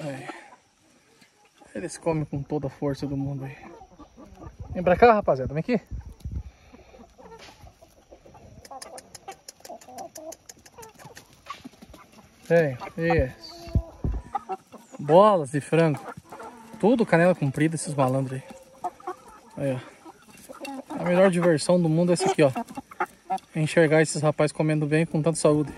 Aí. Eles comem com toda a força do mundo aí. Vem pra cá, rapaziada. Vem aqui. Vem, isso. Bolas de frango. Tudo canela comprida, esses malandros aí. Aí, ó. A melhor diversão do mundo é essa aqui, ó. Enxergar esses rapazes comendo bem com tanta saúde.